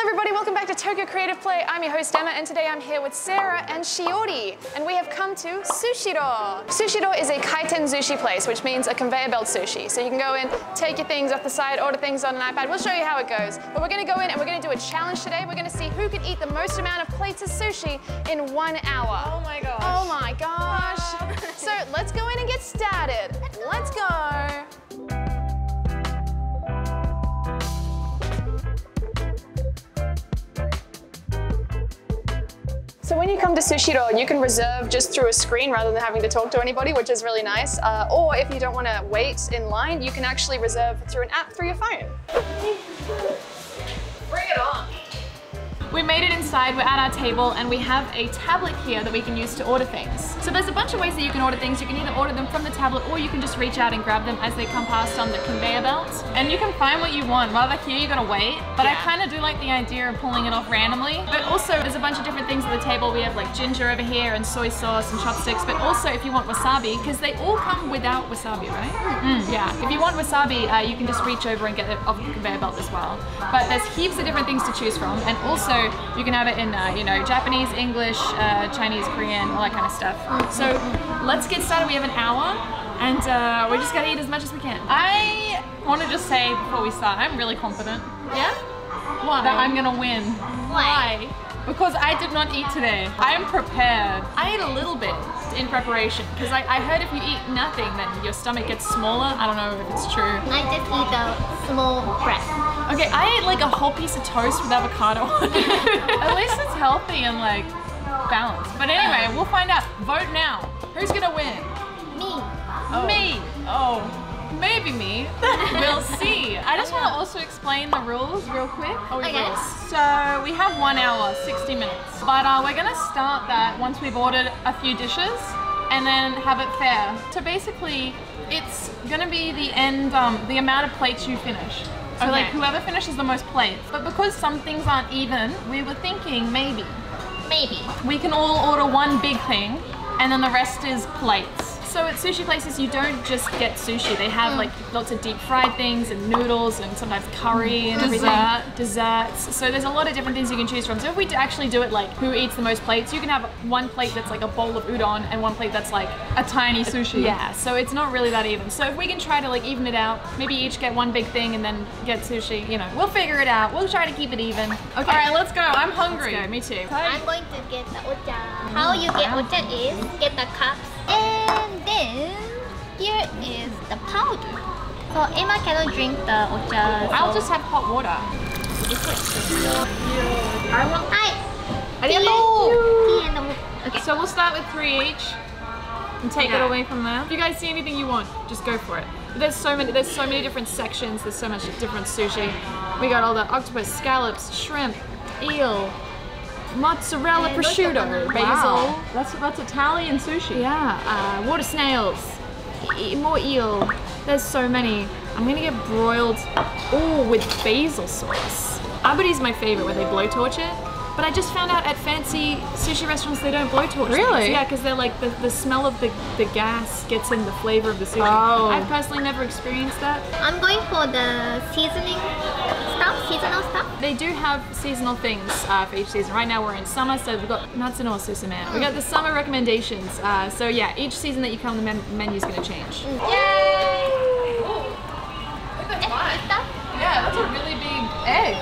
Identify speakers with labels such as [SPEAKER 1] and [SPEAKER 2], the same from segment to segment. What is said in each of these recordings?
[SPEAKER 1] everybody, welcome back to Tokyo Creative Play. I'm your host Emma and today I'm here with Sarah and Shiori and we have come to Sushiro. Sushiro is a kaiten sushi place which means a conveyor belt sushi. So you can go in, take your things off the side, order things on an iPad. We'll show you how it goes. But we're gonna go in and we're gonna do a challenge today. We're gonna see who can eat the most amount of plates of sushi in one hour.
[SPEAKER 2] Oh my gosh.
[SPEAKER 1] Oh my gosh. so let's go in and get started. Let's go. So when you come to Sushiro, you can reserve just through a screen rather than having to talk to anybody, which is really nice. Uh, or if you don't want to wait in line, you can actually reserve through an app through your phone.
[SPEAKER 2] Bring it on.
[SPEAKER 3] We made it inside, we're at our table, and we have a tablet here that we can use to order things. So there's a bunch of ways that you can order things. You can either order them from the tablet or you can just reach out and grab them as they come past on the conveyor belt. And you can find what you want. Rather here, you gotta wait. But I kind of do like the idea of pulling it off randomly. But also, there's a bunch of different things at the table. We have like ginger over here and soy sauce and chopsticks. But also, if you want wasabi, because they all come without wasabi, right? Mm, yeah. If you want wasabi, uh, you can just reach over and get it off the conveyor belt as well. But there's heaps of different things to choose from. And also, you can have it in, uh, you know, Japanese, English, uh, Chinese, Korean, all that kind of stuff. So let's get started. We have an hour. And uh, we're just gonna eat as much as we can. I want to just say before we start, I'm really confident. Yeah?
[SPEAKER 1] Why?
[SPEAKER 3] That I'm gonna win. Why? Because I did not eat today. I am prepared. I ate a little bit in preparation because I, I heard if you eat nothing, then your stomach gets smaller. I don't know if it's true.
[SPEAKER 4] I just eat a small bread.
[SPEAKER 3] Okay, I ate like a whole piece of toast with avocado on it. At least it's healthy and like balanced. But anyway, we'll find out. Vote now. Who's gonna win?
[SPEAKER 4] Me.
[SPEAKER 3] Me. Oh, maybe me. we'll see. I just want to also explain the rules real quick. Oh, we
[SPEAKER 4] Okay.
[SPEAKER 3] will. So we have one hour, 60 minutes. But uh, we're gonna start that once we've ordered a few dishes and then have it fair. So basically, it's gonna be the end, um, the amount of plates you finish. So like whoever finishes the most plates. But because some things aren't even, we were thinking maybe
[SPEAKER 4] Maybe.
[SPEAKER 3] we can all order one big thing and then the rest is plates. So at sushi places, you don't just get sushi. They have like mm. lots of deep fried things and noodles and sometimes curry and everything. Desserts. So there's a lot of different things you can choose from. So if we actually do it like who eats the most plates, you can have one plate that's like a bowl of udon and one plate that's like a tiny sushi. Yeah. So it's not really that even. So if we can try to like even it out, maybe each get one big thing and then get sushi. You know, we'll figure it out. We'll try to keep it even. Okay. All right, let's go. I'm hungry.
[SPEAKER 1] Let's go, me too.
[SPEAKER 4] I'm going to get the ocha. How you get ocha is get the cups and then here is the powder. So Emma cannot drink the ocha. So
[SPEAKER 3] I'll just have hot water. I want.
[SPEAKER 4] Hi.
[SPEAKER 3] Arigato.
[SPEAKER 4] Tea and the okay.
[SPEAKER 3] So we'll start with three each and take it away from there. If you guys see anything you want, just go for it. There's so many. There's so many different sections. There's so much different sushi. We got all the octopus, scallops, shrimp, eel, mozzarella
[SPEAKER 4] And those
[SPEAKER 3] prosciutto, basil.
[SPEAKER 1] Wow.
[SPEAKER 3] That's that's Italian sushi. Yeah. Uh, water snails, e- more eel. There's so many. I'm gonna get broiled. Oh, with basil sauce. Aburi's my favorite where they blowtorch it. But I just found out at fancy sushi restaurants they don't blowtorch. things.
[SPEAKER 1] Really?
[SPEAKER 3] Yeah, because they're like the, the smell of the, the gas gets in the flavor of the sushi.
[SPEAKER 1] Oh.
[SPEAKER 3] I've personally never experienced that.
[SPEAKER 4] I'm going for the seasoning stuff, seasonal stuff.
[SPEAKER 3] They do have seasonal things uh, for each season. Right now we're in summer, so we've got Natsuno Susume. We've got the summer recommendations. Uh, so yeah, each season that you come, the men- menu's gonna change.
[SPEAKER 4] Yay!
[SPEAKER 3] Yeah, that's a really big egg.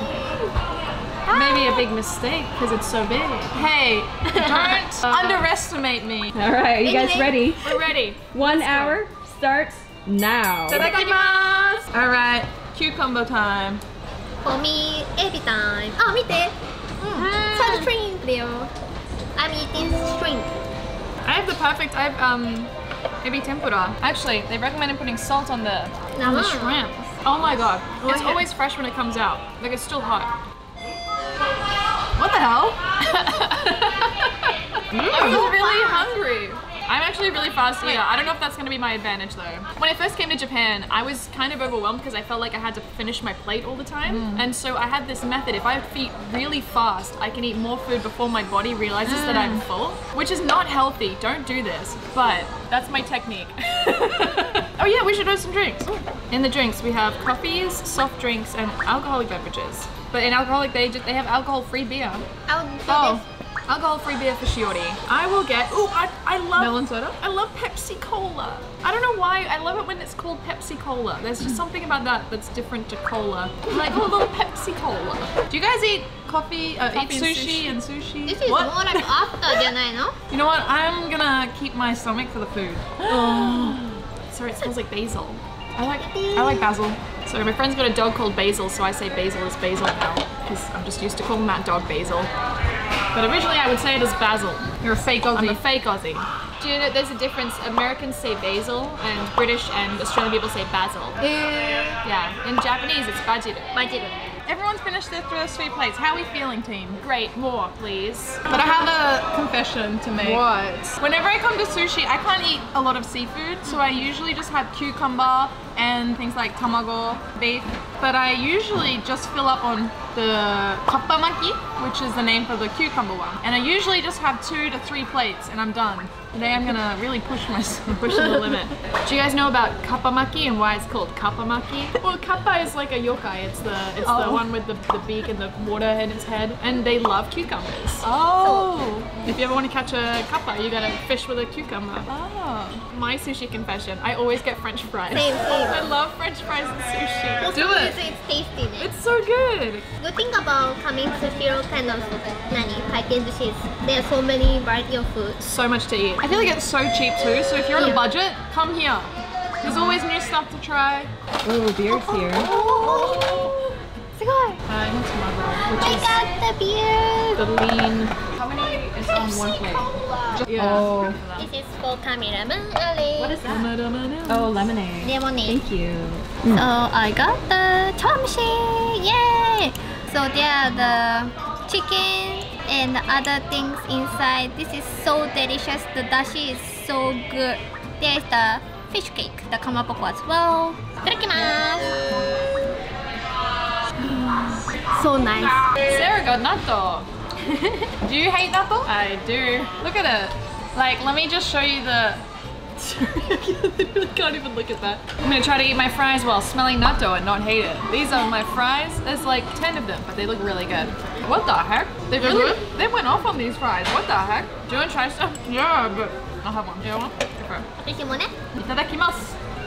[SPEAKER 3] Maybe a big mistake because it's so big. Hey, don't underestimate me.
[SPEAKER 2] All right, are you guys ready?
[SPEAKER 3] We're ready.
[SPEAKER 2] One hour starts now.
[SPEAKER 3] Itadakimasu! All right, cucumber time.
[SPEAKER 4] For me, every time. Oh, 見て。うん。shrimp だよ。I'm eating shrimp.
[SPEAKER 3] I have the perfect. I have um, maybe tempura. Actually, they recommended putting salt on the on the
[SPEAKER 4] Ah.
[SPEAKER 3] shrimp. Oh my god, it's
[SPEAKER 4] Like it.
[SPEAKER 3] always fresh when it comes out. Like it's still hot. What the hell? I was really hungry. Actually really fast eater. I don't know if that's gonna be my advantage though. When I first came to Japan, I was kind of overwhelmed because I felt like I had to finish my plate all the time. Mm. And so I had this method. If I eat really fast, I can eat more food before my body realizes that I'm mm. full, which is not healthy. Don't do this. But that's my technique. oh yeah, we should order some drinks. In the drinks, we have coffees, soft drinks, and alcoholic beverages. But in alcoholic, they just, they have alcohol-free beer. Oh, alcohol-free beer for Shiori. I will get. Ooh, I, I love
[SPEAKER 2] Melon soda?
[SPEAKER 3] I love Pepsi Cola. I don't know why. I love it when it's called Pepsi Cola. There's just something about that that's different to cola. I'm like, oh, a little Pepsi Cola. Do you guys eat coffee? Uh,
[SPEAKER 2] Coffee
[SPEAKER 3] eat
[SPEAKER 2] and
[SPEAKER 3] sushi,
[SPEAKER 2] sushi.
[SPEAKER 3] and sushi?
[SPEAKER 4] This is
[SPEAKER 3] what?
[SPEAKER 4] more like after じゃないの
[SPEAKER 3] You know what? I'm gonna keep my stomach for the food. Sorry, it smells like basil. I like I like basil. So my friend's got a dog called Basil, so I say Basil is Basil now because I'm just used to calling that dog Basil. But originally I would say it as basil.
[SPEAKER 2] You're a fake Aussie.
[SPEAKER 3] I'm a fake Aussie. Do you know there's a difference? Americans say basil and British and Australian people say basil. Yeah. Yeah. In Japanese it's bajiru.
[SPEAKER 4] Bajiru.
[SPEAKER 3] Everyone's finished their first three plates. How are we feeling, team? Great, more, please.
[SPEAKER 2] But I have a confession to make.
[SPEAKER 3] What? Whenever I come to sushi, I can't eat a lot of seafood, so I usually just have cucumber, and things like tamago, beef. But I usually just fill up on the kappamaki, which is the name for the cucumber one. And I usually just have two to three plates and I'm done. Today I'm gonna really push myself, push the limit. Do you guys know about kappamaki and why it's called kappamaki? Well, kappa is like a yokai. It's the it's the oh. one with the, the beak and the water in its head, and they love cucumbers.
[SPEAKER 2] Oh.
[SPEAKER 3] If you ever want to catch a kappa, you gotta fish with a cucumber.
[SPEAKER 2] Oh.
[SPEAKER 3] My sushi confession: I always get French fries.
[SPEAKER 4] Same, same.
[SPEAKER 3] I love French fries and sushi.
[SPEAKER 4] Most
[SPEAKER 2] Do it.
[SPEAKER 4] It's tasty.
[SPEAKER 3] It's so good.
[SPEAKER 4] Good thing about coming to Shiro kind of nani, kaiten sushi is there are so many variety of food.
[SPEAKER 3] So much to eat. I feel like it's so cheap too, so if you're on a budget, come here. There's always new stuff to try.
[SPEAKER 2] Oh, beer's here.
[SPEAKER 4] Oh, oh, oh.
[SPEAKER 3] Uh, I want some other, which
[SPEAKER 4] I
[SPEAKER 3] is
[SPEAKER 4] got the beer
[SPEAKER 3] the lean. How many is on one plate? Yeah.
[SPEAKER 2] Oh.
[SPEAKER 4] This is for Kami Lemon Ali
[SPEAKER 2] What is that? Oh, lemonade.
[SPEAKER 4] Lemonade
[SPEAKER 2] Thank you.
[SPEAKER 4] So I got the chawanmushi! Yay! So there are the chicken and other things inside. This is so delicious. The dashi is so good. There is the fish cake, the kamaboko as well. Itadakimasu! So nice.
[SPEAKER 3] Sarah got natto. do you hate natto? I do. Look at it. Like, let me just show you the. I literally can't even look at that. I'm gonna try to eat my fries while smelling natto and not hate it. These are my fries. There's like 10 of them, but they look really good. What the heck? They
[SPEAKER 2] They're
[SPEAKER 3] really,
[SPEAKER 2] good?
[SPEAKER 3] they went off on these fries. What the heck? Do you wanna try some? Yeah, but I'll have one. Do you want one? Okay.
[SPEAKER 4] 私もね。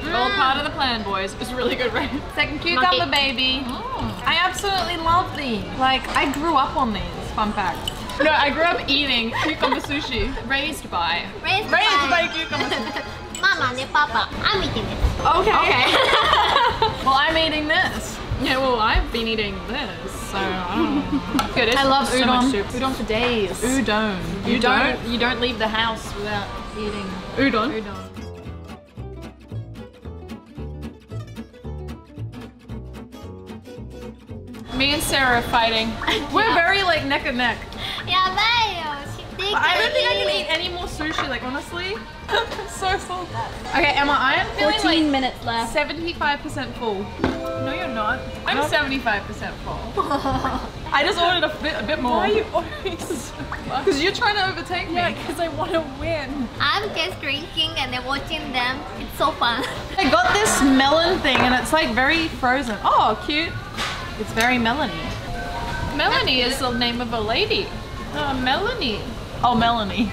[SPEAKER 3] Mm. All part of the plan, boys. It was really good, right? Second cucumber, Monkey. baby. Oh. I absolutely love these. Like, I grew up on these. Fun fact. No, I grew up eating cucumber sushi. Raised by.
[SPEAKER 4] Raised,
[SPEAKER 3] Raised by.
[SPEAKER 4] by
[SPEAKER 3] cucumber
[SPEAKER 4] Mama and Papa. I'm eating it.
[SPEAKER 3] Okay. okay. well, I'm eating this. Yeah, well, I've been eating this, so I don't Good,
[SPEAKER 2] I love udon.
[SPEAKER 3] So udon for days.
[SPEAKER 2] Udon.
[SPEAKER 3] You, you don't, don't, you don't leave the house without eating
[SPEAKER 2] udon.
[SPEAKER 3] Udon. Me and Sarah are fighting. We're very like neck and neck.
[SPEAKER 4] Yeah,
[SPEAKER 3] but I don't think I can eat any more sushi, like honestly. I'm so full. Okay, Emma, I am feeling
[SPEAKER 2] 14
[SPEAKER 3] like
[SPEAKER 2] minutes left.
[SPEAKER 3] 75% full. No, you're not. I'm 75% full. I just ordered a bit, a bit more. Why are you always? Because you're trying to overtake me. Yeah, because I want to win.
[SPEAKER 4] I'm just drinking and then watching them. It's so fun.
[SPEAKER 3] I got this melon thing and it's like very frozen. Oh, cute. It's very Melanie. Melanie is the name of a lady. Oh, Melanie. Oh, Melanie.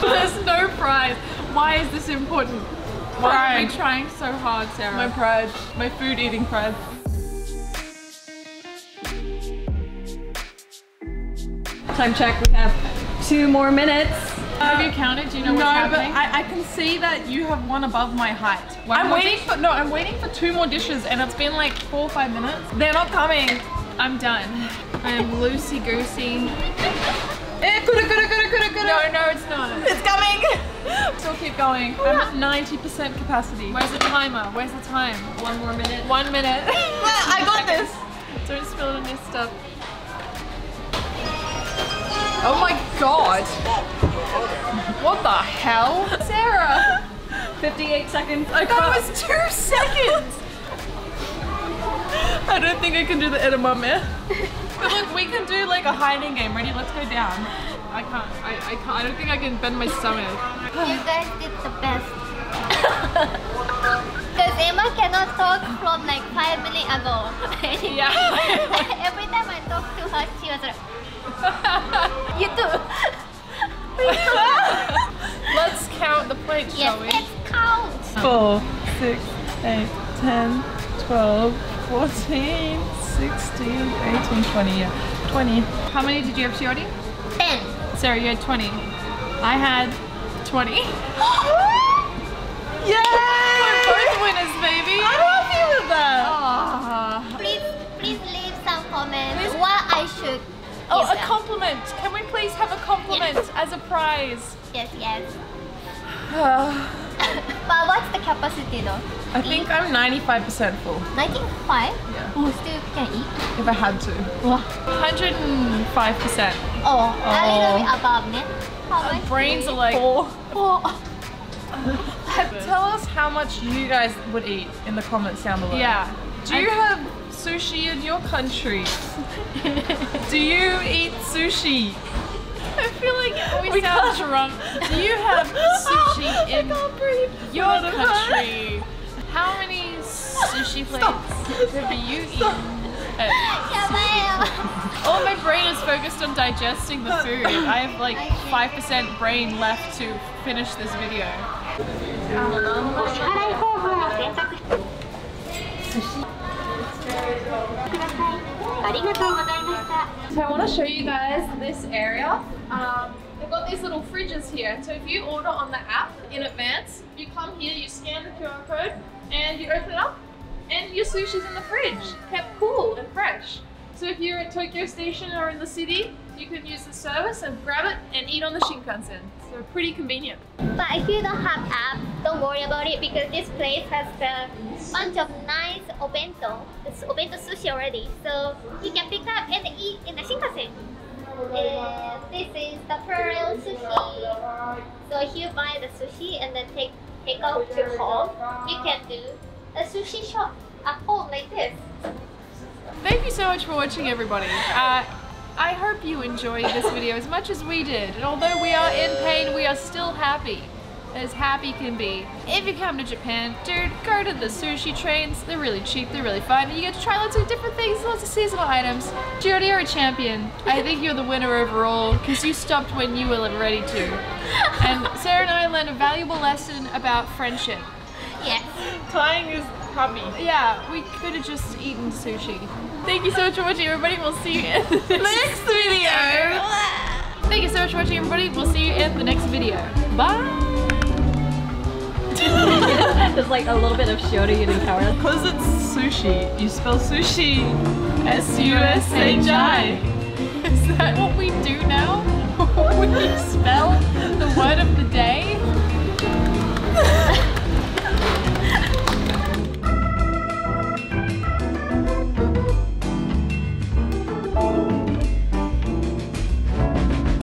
[SPEAKER 3] There's no prize. Why is this important? Why are we trying so hard, Sarah? My pride. My food eating pride.
[SPEAKER 2] Time check. We have two more minutes.
[SPEAKER 3] Have you counted? Do you know what's
[SPEAKER 5] no,
[SPEAKER 3] happening?
[SPEAKER 5] but I, I can see that you have one above my height.
[SPEAKER 3] One
[SPEAKER 5] I'm waiting
[SPEAKER 3] dish?
[SPEAKER 5] for no, I'm waiting for two more dishes, and it's been like four or five minutes. They're not coming.
[SPEAKER 3] I'm done. I'm loosey goosey.
[SPEAKER 5] Eh, coulda, coulda, coulda, coulda, coulda.
[SPEAKER 3] No, no, it's not.
[SPEAKER 5] It's coming. Still keep going. I'm at 90% capacity.
[SPEAKER 3] Where's the timer? Where's the time? One more minute. One minute.
[SPEAKER 5] I got this.
[SPEAKER 3] Don't spill it on your stuff.
[SPEAKER 5] Oh my god. What hell?
[SPEAKER 3] Sarah!
[SPEAKER 2] 58 seconds.
[SPEAKER 5] I that was two seconds. I don't think I can do the edamame. But look, we can do like a hiding game. Ready? Let's go down.
[SPEAKER 3] I can't. I, I can't. I don't think I can bend my stomach.
[SPEAKER 4] You guys did the best. Because Emma cannot talk from like five minutes ago.
[SPEAKER 3] Yeah.
[SPEAKER 4] Every time I talk to her, she was like, "You too."
[SPEAKER 5] Let's count the plates,
[SPEAKER 4] yes,
[SPEAKER 5] shall we?
[SPEAKER 4] let's count.
[SPEAKER 5] Four, six, eight, 10, 12, 14, 16, 18, 20, yeah. 20.
[SPEAKER 3] How many did you have, Shiori?
[SPEAKER 4] Ten.
[SPEAKER 3] Sarah, you had 20. I had 20.
[SPEAKER 5] Yay!
[SPEAKER 3] We're both winners, baby.
[SPEAKER 5] I'm happy with that.
[SPEAKER 3] Aw.
[SPEAKER 4] Please, please leave some comments. What I should.
[SPEAKER 3] Oh, a
[SPEAKER 4] them.
[SPEAKER 3] compliment. Can we please have a compliment as a prize?
[SPEAKER 4] Yes, yes. But what's the capacity though?
[SPEAKER 5] I think I'm 95% full
[SPEAKER 4] 95?
[SPEAKER 5] Yeah.
[SPEAKER 4] Oh, still can eat?
[SPEAKER 5] if I had to.
[SPEAKER 3] 105%.
[SPEAKER 4] Oh, a little
[SPEAKER 5] Oh.
[SPEAKER 4] bit above me. How much?
[SPEAKER 3] Brains are like,
[SPEAKER 5] Four.
[SPEAKER 4] Four.
[SPEAKER 5] Tell us how much you guys would eat in the comments down below.
[SPEAKER 3] yeah.
[SPEAKER 5] Do you have sushi in your country? Do you eat sushi?
[SPEAKER 3] I feel like we,
[SPEAKER 5] we
[SPEAKER 3] sound drunk. Do you have oh, sushi oh, in your country? How many sushi plates have you eaten? All my brain is focused on digesting the food. I have like 5% brain left to finish this video. So I want to show you guys this area. Um, they've got these little fridges here. So if you order on the app in advance, you come here, you scan the QR code, and you open it up, and your sushi's in the fridge, kept cool and fresh. So if you're at Tokyo Station or in the city, you can use the service and grab it and eat on the Shinkansen. So pretty convenient.
[SPEAKER 4] But if you don't have app, don't worry about it because this place has a bunch of nice obento. It's obento sushi already, so you can pick up and eat in the Shinkansen. This is the pearl sushi. So you buy the sushi and then take take out to home, you can do a sushi shop at home like this.
[SPEAKER 3] Thank you so much for watching, everybody. Uh, I hope you enjoyed this video as much as we did. And although we are in pain, we are still happy. As happy can be. If you come to Japan, dude, go to the sushi trains. They're really cheap, they're really fun. And you get to try lots of different things, lots of seasonal items. Jody, you're a champion. I think you're the winner overall because you stopped when you were ready to. And Sarah and I learned a valuable lesson about friendship.
[SPEAKER 4] Yes.
[SPEAKER 5] Tying is puppy.
[SPEAKER 3] Yeah, we could have just eaten sushi. Thank you so much for watching, everybody. We'll see you in the next video. Thank you so much for watching, everybody. We'll see you in the next video. Bye.
[SPEAKER 2] There's like a little bit of shioda in current.
[SPEAKER 5] Because it's sushi, you spell sushi S-U-S-H-I.
[SPEAKER 3] Is that what we do now? we spell the word of the day?